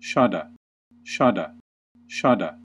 shudder, shudder, shudder.